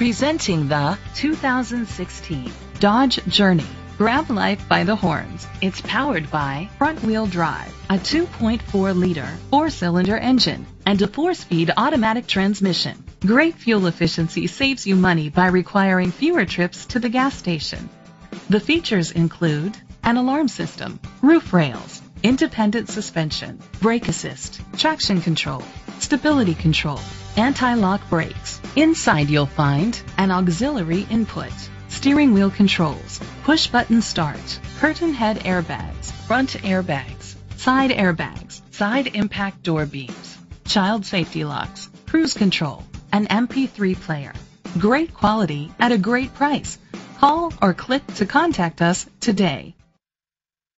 Presenting the 2016 Dodge Journey. Grab life by the horns. It's powered by front-wheel drive, a 2.4-liter four-cylinder engine, and a four-speed automatic transmission. Great fuel efficiency saves you money by requiring fewer trips to the gas station. The features include an alarm system, roof rails, independent suspension, brake assist, traction control, stability control, anti-lock brakes. Inside you'll find an auxiliary input, steering wheel controls, push button start, curtain head airbags, front airbags, side airbags, side impact door beams, child safety locks, cruise control, an MP3 player. Great quality at a great price. Call or click to contact us today.